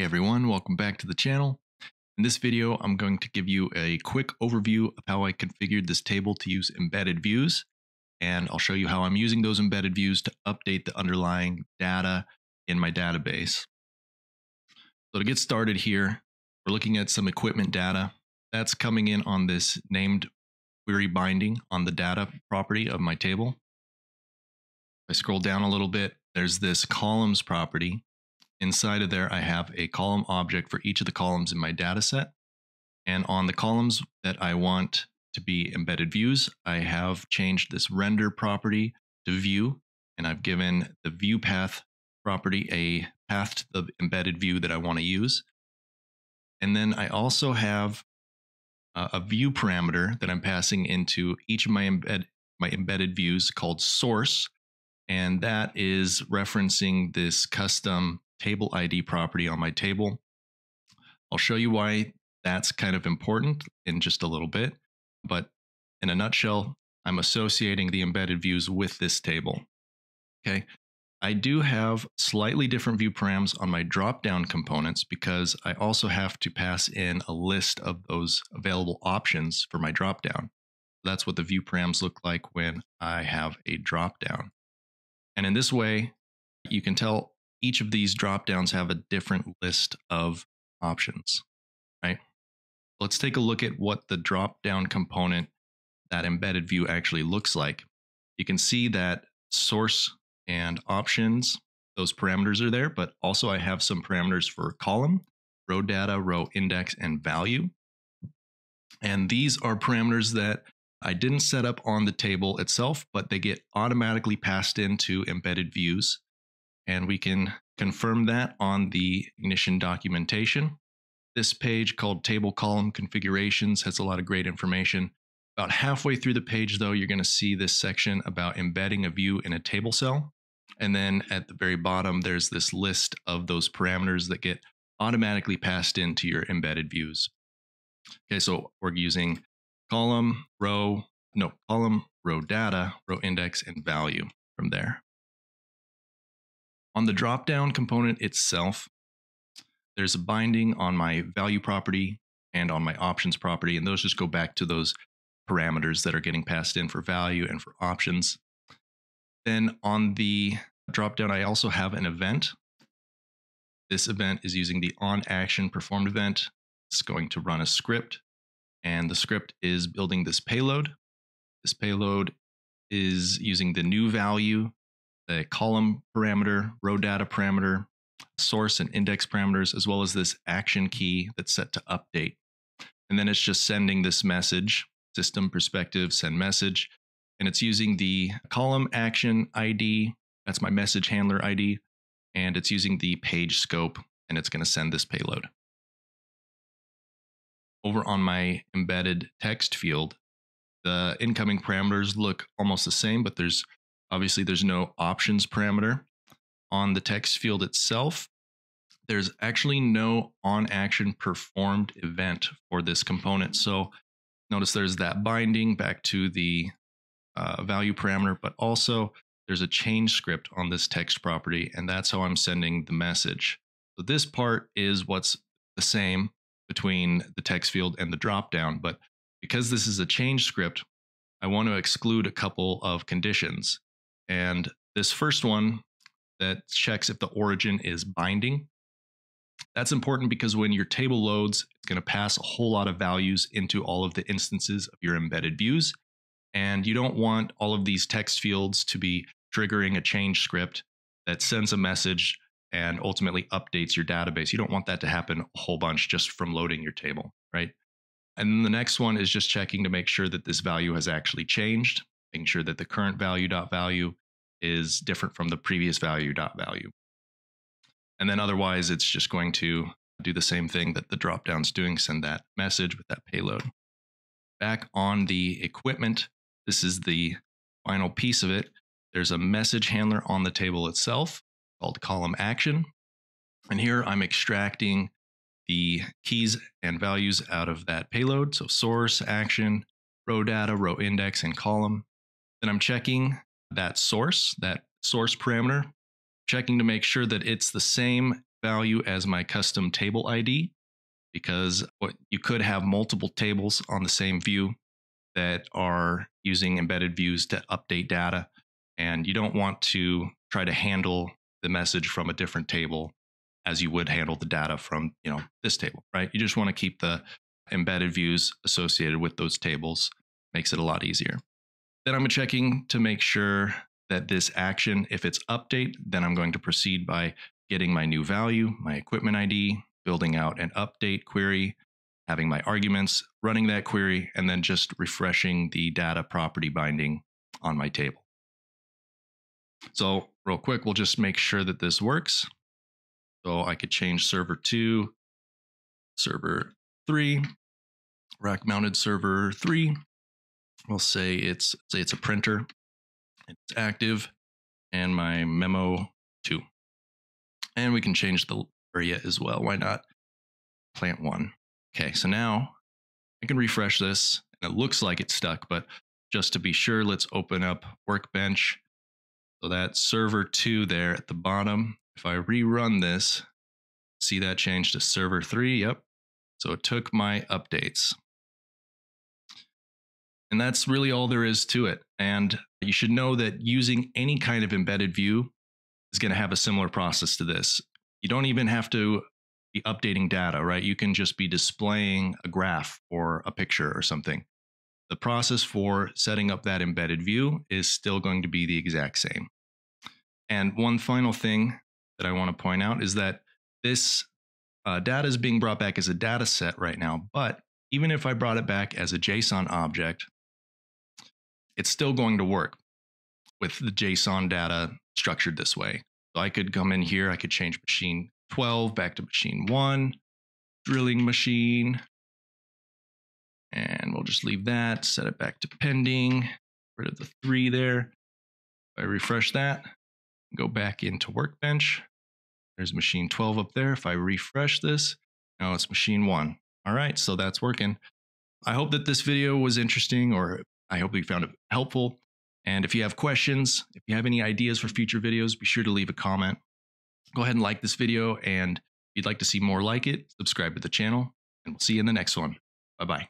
Everyone, welcome back to the channel. In this video, I'm going to give you a quick overview of how I configured this table to use embedded views, and I'll show you how I'm using those embedded views to update the underlying data in my database. So to get started here, we're looking at some equipment data that's coming in on this named query binding on the data property of my table. If I scroll down a little bit, there's this columns property Inside of there, I have a column object for each of the columns in my data set. And on the columns that I want to be embedded views, I have changed this render property to view, and I've given the view path property a path to the embedded view that I want to use. And then I also have a view parameter that I'm passing into each of my embed my embedded views called source, and that is referencing this custom table ID property on my table. I'll show you why that's kind of important in just a little bit. But in a nutshell, I'm associating the embedded views with this table. Okay. I do have slightly different view params on my drop-down components because I also have to pass in a list of those available options for my drop-down. That's what the view params look like when I have a drop-down. And in this way, you can tell each of these drop downs have a different list of options, right? Let's take a look at what the drop down component, that embedded view actually looks like. You can see that source and options, those parameters are there, but also I have some parameters for column, row data, row index, and value. And these are parameters that I didn't set up on the table itself, but they get automatically passed into embedded views and we can confirm that on the ignition documentation. This page called Table Column Configurations has a lot of great information. About halfway through the page, though, you're going to see this section about embedding a view in a table cell. And then at the very bottom, there's this list of those parameters that get automatically passed into your embedded views. Okay, so we're using column, row, no, column, row data, row index, and value from there. On the dropdown component itself, there's a binding on my value property and on my options property, and those just go back to those parameters that are getting passed in for value and for options. Then on the dropdown, I also have an event. This event is using the on action performed event. It's going to run a script, and the script is building this payload. This payload is using the new value the column parameter, row data parameter, source and index parameters, as well as this action key that's set to update. And then it's just sending this message, system perspective, send message. And it's using the column action ID, that's my message handler ID, and it's using the page scope, and it's going to send this payload. Over on my embedded text field, the incoming parameters look almost the same, but there's Obviously, there's no options parameter. On the text field itself, there's actually no on action performed event for this component. So notice there's that binding back to the uh, value parameter, but also there's a change script on this text property, and that's how I'm sending the message. So this part is what's the same between the text field and the dropdown, but because this is a change script, I want to exclude a couple of conditions. And this first one that checks if the origin is binding. That's important because when your table loads, it's going to pass a whole lot of values into all of the instances of your embedded views. And you don't want all of these text fields to be triggering a change script that sends a message and ultimately updates your database. You don't want that to happen a whole bunch just from loading your table, right? And then the next one is just checking to make sure that this value has actually changed, making sure that the current value dot value is different from the previous value dot value. And then otherwise, it's just going to do the same thing that the dropdown's doing, send that message with that payload. Back on the equipment, this is the final piece of it. There's a message handler on the table itself called column action. And here I'm extracting the keys and values out of that payload. So source, action, row data, row index, and column. Then I'm checking that source, that source parameter, checking to make sure that it's the same value as my custom table ID because you could have multiple tables on the same view that are using embedded views to update data. And you don't want to try to handle the message from a different table as you would handle the data from you know this table, right? You just want to keep the embedded views associated with those tables. Makes it a lot easier. Then I'm checking to make sure that this action, if it's update, then I'm going to proceed by getting my new value, my equipment ID, building out an update query, having my arguments, running that query, and then just refreshing the data property binding on my table. So real quick, we'll just make sure that this works. So I could change server two, server three, rack mounted server three. We'll say it's say it's a printer, it's active, and my memo two. And we can change the area as well. Why not? Plant one. Okay, so now I can refresh this. And it looks like it's stuck, but just to be sure, let's open up Workbench. So that server two there at the bottom. If I rerun this, see that change to server three. Yep. So it took my updates. And that's really all there is to it. And you should know that using any kind of embedded view is going to have a similar process to this. You don't even have to be updating data, right? You can just be displaying a graph or a picture or something. The process for setting up that embedded view is still going to be the exact same. And one final thing that I want to point out is that this uh, data is being brought back as a data set right now, but even if I brought it back as a JSON object, it's still going to work with the JSON data structured this way. So I could come in here, I could change machine 12 back to machine 1, drilling machine, and we'll just leave that, set it back to pending, rid of the 3 there. If I refresh that, go back into Workbench, there's machine 12 up there. If I refresh this, now it's machine 1. All right, so that's working. I hope that this video was interesting or I hope you found it helpful. And if you have questions, if you have any ideas for future videos, be sure to leave a comment. Go ahead and like this video. And if you'd like to see more like it, subscribe to the channel. And we'll see you in the next one. Bye bye.